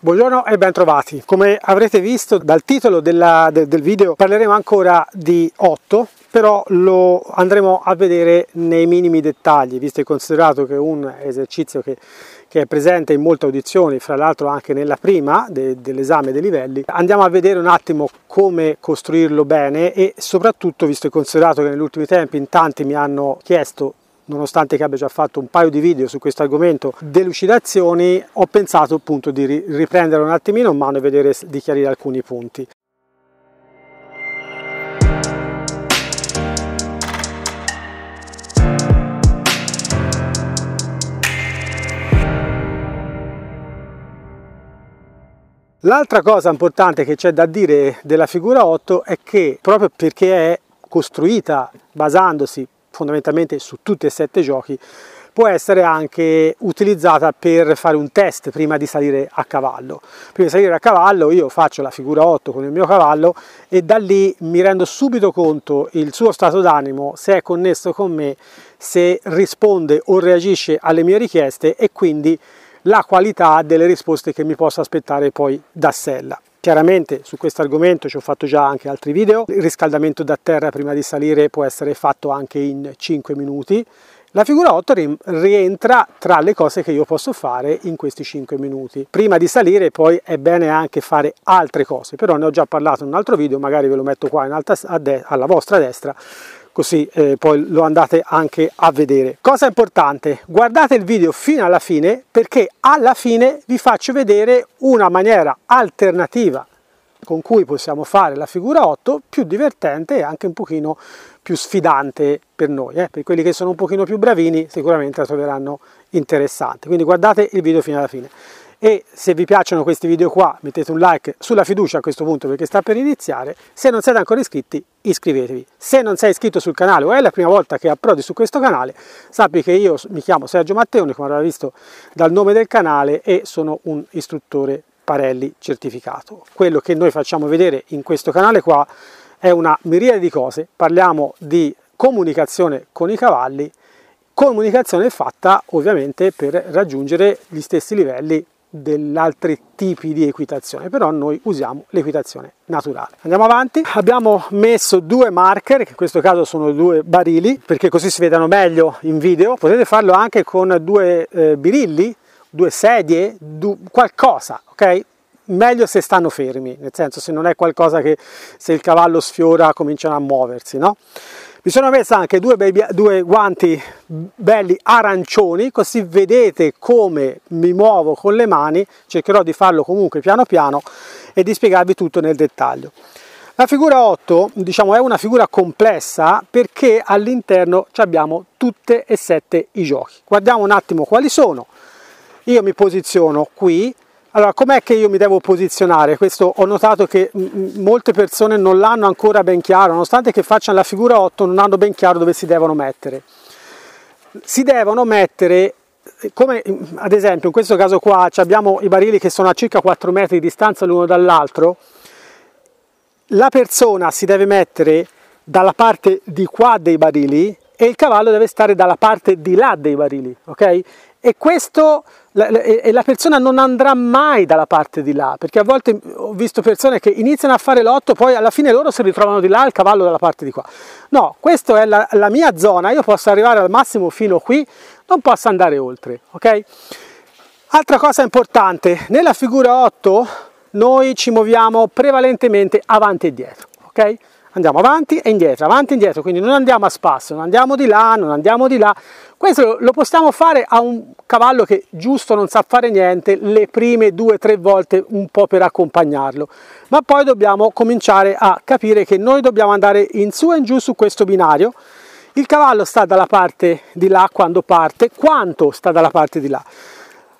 Buongiorno e ben trovati. Come avrete visto dal titolo della, de, del video parleremo ancora di 8, però lo andremo a vedere nei minimi dettagli, visto e considerato che è un esercizio che, che, è presente in molte audizioni, fra l'altro anche nella prima de, dell'esame dei livelli. Andiamo a vedere un attimo come costruirlo bene e soprattutto, visto e considerato che negli ultimi tempi in tanti mi hanno chiesto nonostante che abbia già fatto un paio di video su questo argomento delucidazioni, ho pensato appunto di riprendere un attimino in mano e vedere di chiarire alcuni punti. L'altra cosa importante che c'è da dire della figura 8 è che proprio perché è costruita basandosi fondamentalmente su tutti e sette giochi, può essere anche utilizzata per fare un test prima di salire a cavallo. Prima di salire a cavallo io faccio la figura 8 con il mio cavallo e da lì mi rendo subito conto il suo stato d'animo, se è connesso con me, se risponde o reagisce alle mie richieste e quindi la qualità delle risposte che mi posso aspettare poi da sella. Chiaramente su questo argomento ci ho fatto già anche altri video, il riscaldamento da terra prima di salire può essere fatto anche in 5 minuti, la figura 8 rientra tra le cose che io posso fare in questi 5 minuti. Prima di salire poi è bene anche fare altre cose, però ne ho già parlato in un altro video, magari ve lo metto qua alta alla vostra destra così eh, poi lo andate anche a vedere. Cosa importante, guardate il video fino alla fine perché alla fine vi faccio vedere una maniera alternativa con cui possiamo fare la figura 8 più divertente e anche un pochino più sfidante per noi. Eh? Per quelli che sono un pochino più bravini sicuramente la troveranno interessante. Quindi guardate il video fino alla fine e se vi piacciono questi video qua mettete un like sulla fiducia a questo punto perché sta per iniziare. Se non siete ancora iscritti iscrivetevi. Se non sei iscritto sul canale o è la prima volta che approdi su questo canale sappi che io mi chiamo Sergio Matteoni come avrà visto dal nome del canale e sono un istruttore Parelli certificato. Quello che noi facciamo vedere in questo canale qua è una miriade di cose. Parliamo di comunicazione con i cavalli. Comunicazione fatta ovviamente per raggiungere gli stessi livelli degli altri tipi di equitazione però noi usiamo l'equitazione naturale. Andiamo avanti. Abbiamo messo due marker che in questo caso sono due barili perché così si vedano meglio in video. Potete farlo anche con due eh, birilli due sedie du- qualcosa ok? Meglio se stanno fermi nel senso se non è qualcosa che se il cavallo sfiora cominciano a muoversi no mi sono messa anche due, baby, due, guanti belli arancioni, così vedete come mi muovo con le mani, cercherò di farlo comunque piano piano e di spiegarvi tutto nel dettaglio. La figura 8 diciamo, è una figura complessa perché all'interno abbiamo tutte e sette i giochi. Guardiamo un attimo quali sono. Io mi posiziono qui, allora, com'è che io mi devo posizionare? Questo ho notato che molte persone non l'hanno ancora ben chiaro, nonostante che facciano la figura 8, non hanno ben chiaro dove si devono mettere. Si devono mettere, come ad esempio in questo caso qua abbiamo i barili che sono a circa 4 metri di distanza l'uno dall'altro, la persona si deve mettere dalla parte di qua dei barili e il cavallo deve stare dalla parte di là dei barili, ok? E questo e la persona non andrà mai dalla parte di là, perché a volte ho visto persone che iniziano a fare l'otto, poi alla fine loro si ritrovano di là, il cavallo dalla parte di qua. No, questa è la, la mia zona, io posso arrivare al massimo fino qui, non posso andare oltre, ok? Altra cosa importante, nella figura 8 noi ci muoviamo prevalentemente avanti e dietro, ok? Andiamo avanti e indietro, avanti e indietro, quindi non andiamo a spasso, non andiamo di là, non andiamo di là, questo lo possiamo fare a un cavallo che giusto non sa fare niente le prime due o tre volte un po' per accompagnarlo, ma poi dobbiamo cominciare a capire che noi dobbiamo andare in su e in giù su questo binario. Il cavallo sta dalla parte di là quando parte, quanto sta dalla parte di là?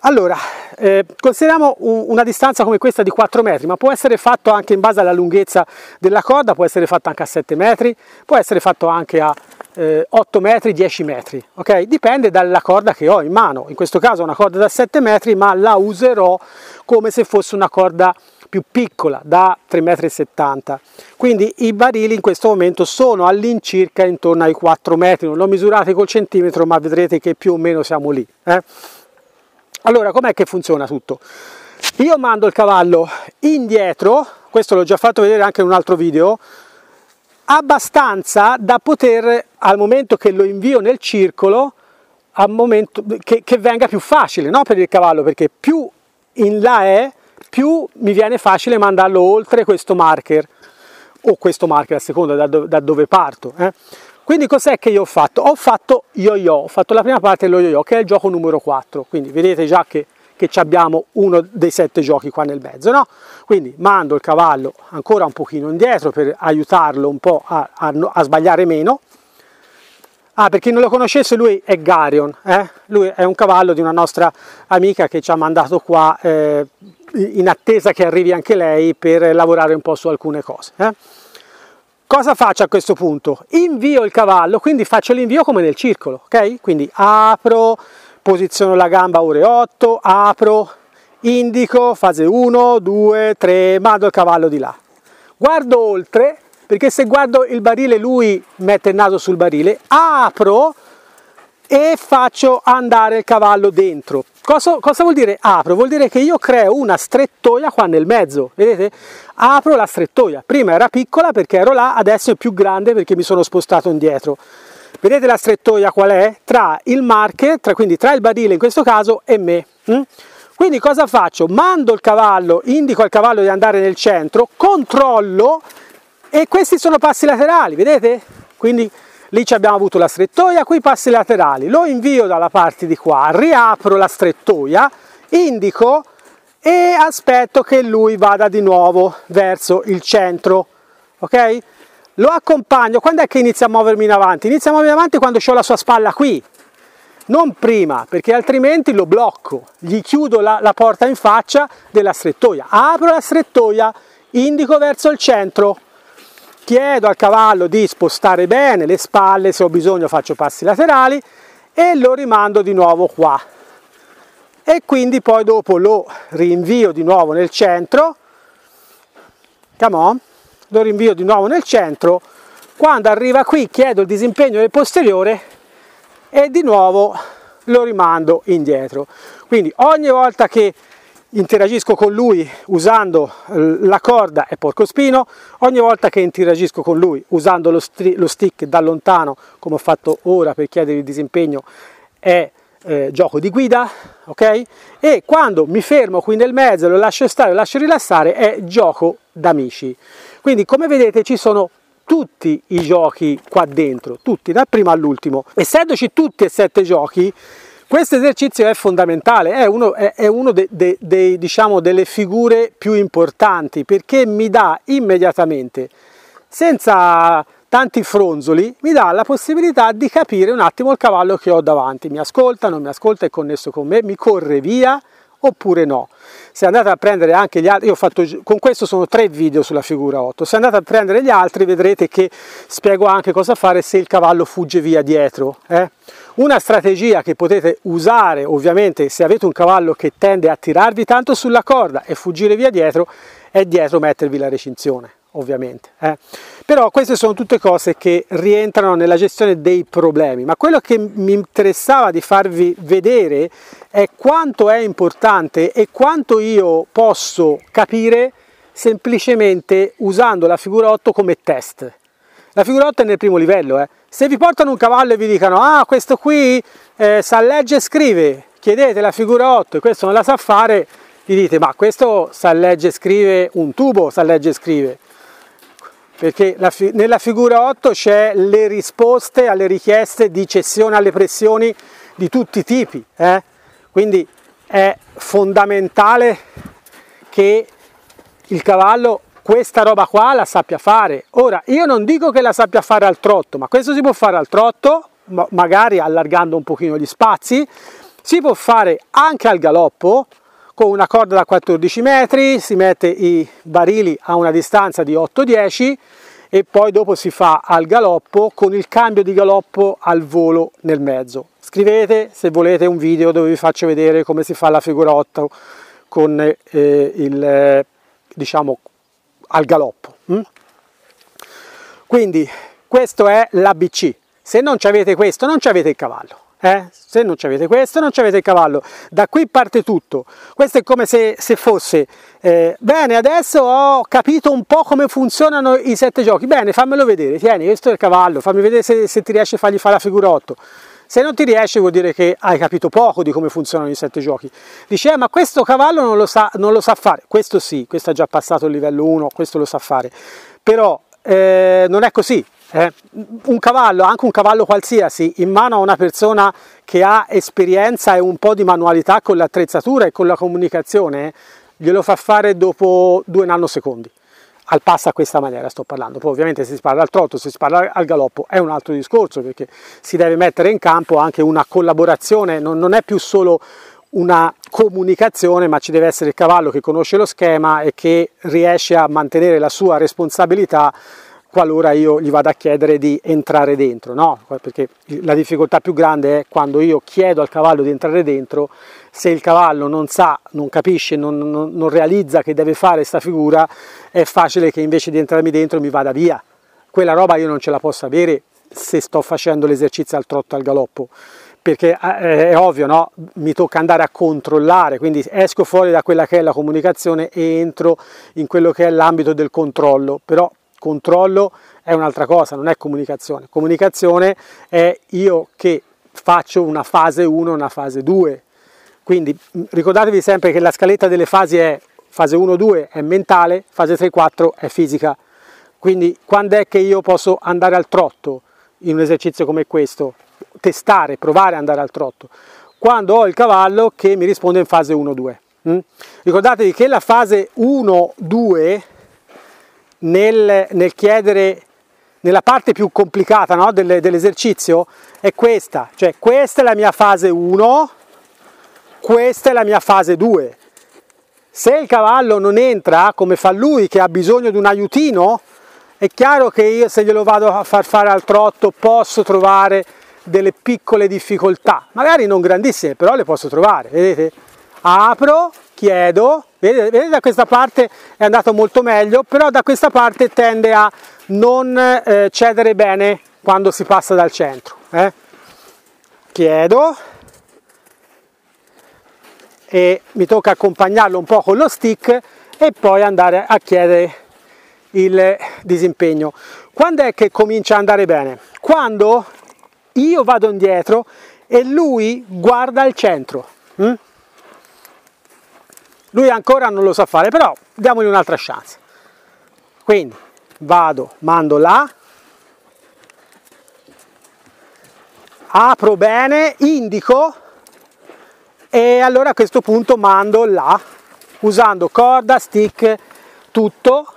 Allora, eh, consideriamo un, una distanza come questa di 4 metri, ma può essere fatto anche in base alla lunghezza della corda, può essere fatto anche a 7 metri, può essere fatto anche a eh, 8 metri, 10 metri, ok? Dipende dalla corda che ho in mano, in questo caso una corda da 7 metri, ma la userò come se fosse una corda più piccola, da 3,70 m. Quindi i barili in questo momento sono all'incirca intorno ai 4 metri, non l'ho misurato col centimetro, ma vedrete che più o meno siamo lì. Eh? Allora, com'è che funziona tutto? io mando il cavallo indietro, questo l'ho già fatto vedere anche in un altro video, abbastanza da poter, al momento che lo invio nel circolo, momento che, che venga più facile no? per il cavallo, perché più in là è, più mi viene facile mandarlo oltre questo marker, o questo marker a seconda da, do, da dove parto. Eh? Quindi cos'è che io ho fatto? Ho fatto yo-yo, ho fatto la prima parte dello yo-yo, che è il gioco numero 4, quindi vedete già che che abbiamo uno dei sette giochi qua nel mezzo, no? Quindi mando il cavallo ancora un pochino indietro per aiutarlo un po' a, a, a sbagliare meno. Ah, per chi non lo conoscesse, lui è Garion, eh? lui è un cavallo di una nostra amica che ci ha mandato qua eh, in attesa che arrivi anche lei per lavorare un po' su alcune cose. Eh? Cosa faccio a questo punto? Invio il cavallo, quindi faccio l'invio come nel circolo, ok? Quindi apro, posiziono la gamba ore 8, apro, indico, fase 1, 2, 3, mando il cavallo di là. Guardo oltre, perché se guardo il barile lui mette il naso sul barile, apro e faccio andare il cavallo dentro. Cosa, cosa, vuol dire apro? Vuol dire che io creo una strettoia qua nel mezzo, vedete? Apro la strettoia. Prima era piccola perché ero là, adesso è più grande perché mi sono spostato indietro. Vedete la strettoia qual è? Tra il marker, tra, quindi tra il barile in questo caso e me. Hm? Quindi cosa faccio? Mando il cavallo, indico al cavallo di andare nel centro, controllo e questi sono passi laterali, vedete? Quindi lì abbiamo avuto la strettoia, qui passi laterali, lo invio dalla parte di qua, riapro la strettoia, indico e aspetto che lui vada di nuovo verso il centro, ok? lo accompagno, quando è che inizia a muovermi in avanti? Inizia a muovermi in avanti quando ho la sua spalla qui, non prima, perché altrimenti lo blocco, gli chiudo la, la porta in faccia della strettoia, apro la strettoia, indico verso il centro, chiedo al cavallo di spostare bene le spalle, se ho bisogno faccio passi laterali e lo rimando di nuovo qua. E quindi poi dopo lo rinvio di nuovo nel centro, come on, lo rinvio di nuovo nel centro, quando arriva qui chiedo il disimpegno del posteriore e di nuovo lo rimando indietro. Quindi ogni volta che interagisco con lui usando la corda è porco spino, ogni volta che interagisco con lui usando lo, lo stick da lontano, come ho fatto ora per chiedere il disimpegno, è eh, gioco di guida, ok? E quando mi fermo qui nel mezzo, lo lascio stare, lo lascio rilassare, è gioco d'amici. Quindi come vedete ci sono tutti i giochi qua dentro, tutti, dal primo all'ultimo. Essendoci tutti e sette giochi, questo esercizio è fondamentale, è uno, è, è uno de, de, de, diciamo, delle figure più importanti perché mi dà immediatamente, senza tanti fronzoli, mi dà la possibilità di capire un attimo il cavallo che ho davanti. Mi ascolta, non mi ascolta, è connesso con me, mi corre via oppure no. Se andate a prendere anche gli altri, io ho fatto con questo sono tre video sulla figura 8. Se andate a prendere gli altri vedrete che spiego anche cosa fare se il cavallo fugge via dietro. Eh? Una strategia che potete usare ovviamente se avete un cavallo che tende a tirarvi tanto sulla corda e fuggire via dietro è dietro mettervi la recinzione ovviamente. Eh. Però queste sono tutte cose che rientrano nella gestione dei problemi, ma quello che mi interessava di farvi vedere è quanto è importante e quanto io posso capire semplicemente usando la figura 8 come test. La figura 8 è nel primo livello, eh. se vi portano un cavallo e vi dicono ah questo qui eh, sa leggere e scrive, chiedete la figura 8 e questo non la sa fare, gli dite ma questo sa leggere e scrive un tubo, sa leggere e scrive perché fi nella figura 8 c'è le risposte alle richieste di cessione alle pressioni di tutti i tipi, eh? quindi è fondamentale che il cavallo questa roba qua la sappia fare. Ora, io non dico che la sappia fare al trotto, ma questo si può fare al trotto, magari allargando un pochino gli spazi, si può fare anche al galoppo, con una corda da 14 metri, si mette i barili a una distanza di 8-10 e poi dopo si fa al galoppo con il cambio di galoppo al volo nel mezzo. Scrivete se volete un video dove vi faccio vedere come si fa la figura 8 con eh, il diciamo al galoppo. Hm? Quindi questo è l'ABC. Se non avete questo non avete il cavallo. Eh? Se non avete questo, non avete il cavallo. Da qui parte tutto. Questo è come se, se fosse, eh, bene, adesso ho capito un po' come funzionano i sette giochi. Bene, fammelo vedere, tieni, questo è il cavallo, fammi vedere se, se ti riesce a fargli fare la figura 8. Se non ti riesce vuol dire che hai capito poco di come funzionano i sette giochi. Dici, eh, ma questo cavallo non lo, sa, non lo sa fare. Questo sì, questo ha già passato il livello 1, questo lo sa fare. Però eh, non è così. Eh, un cavallo, anche un cavallo qualsiasi, in mano a una persona che ha esperienza e un po' di manualità con l'attrezzatura e con la comunicazione, glielo fa fare dopo due nanosecondi. Al passo a questa maniera sto parlando. Poi ovviamente se si parla al trotto, se si parla al galoppo è un altro discorso perché si deve mettere in campo anche una collaborazione, non, non è più solo una comunicazione, ma ci deve essere il cavallo che conosce lo schema e che riesce a mantenere la sua responsabilità qualora io gli vada a chiedere di entrare dentro, no? Perché la difficoltà più grande è quando io chiedo al cavallo di entrare dentro, se il cavallo non sa, non capisce, non, non, non realizza che deve fare questa figura, è facile che invece di entrarmi dentro mi vada via. Quella roba io non ce la posso avere se sto facendo l'esercizio al trotto al galoppo perché eh, è ovvio, no? mi tocca andare a controllare, quindi esco fuori da quella che è la comunicazione e entro in quello che è l'ambito del controllo, però Controllo è un'altra cosa, non è comunicazione. Comunicazione è io che faccio una fase 1 e una fase 2. Quindi ricordatevi sempre che la scaletta delle fasi è fase 1-2 è mentale, fase 3-4 è fisica. Quindi quando è che io posso andare al trotto in un esercizio come questo? Testare, provare ad andare al trotto. Quando ho il cavallo che mi risponde in fase 1-2. Mm? Ricordatevi che la fase 1-2 nel, nel chiedere nella parte più complicata no, dell'esercizio è questa, cioè questa è la mia fase 1, questa è la mia fase 2. Se il cavallo non entra come fa lui che ha bisogno di un aiutino, è chiaro che io se glielo vado a far fare al trotto posso trovare delle piccole difficoltà, magari non grandissime, però le posso trovare, vedete? Apro, chiedo, vedete, da questa parte è andato molto meglio, però da questa parte tende a non eh, cedere bene quando si passa dal centro. Eh. Chiedo e mi tocca accompagnarlo un po' con lo stick e poi andare a chiedere il disimpegno. Quando è che comincia ad andare bene? Quando io vado indietro e lui guarda il centro. Hm? Lui ancora non lo sa fare, però diamogli un'altra chance. Quindi vado, mando là, apro bene, indico e allora a questo punto mando là, usando corda, stick, tutto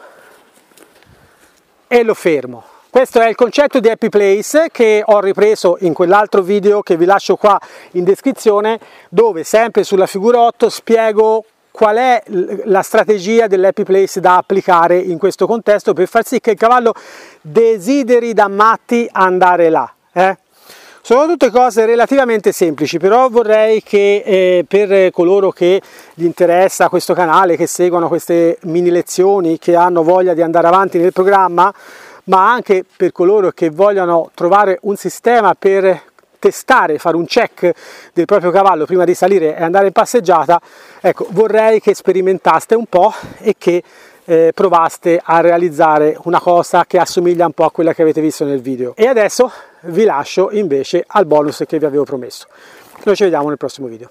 e lo fermo. Questo è il concetto di Happy Place che ho ripreso in quell'altro video che vi lascio qua in descrizione dove sempre sulla figura 8 spiego qual è la strategia dell'happy place da applicare in questo contesto per far sì che il cavallo desideri da matti andare là. Eh? Sono tutte cose relativamente semplici, però vorrei che eh, per coloro che gli interessa questo canale, che seguono queste mini lezioni, che hanno voglia di andare avanti nel programma, ma anche per coloro che vogliono trovare un sistema per testare, fare un check del proprio cavallo prima di salire e andare in passeggiata, ecco, vorrei che sperimentaste un po' e che eh, provaste a realizzare una cosa che assomiglia un po' a quella che avete visto nel video. E adesso vi lascio invece al bonus che vi avevo promesso. Noi ci vediamo nel prossimo video.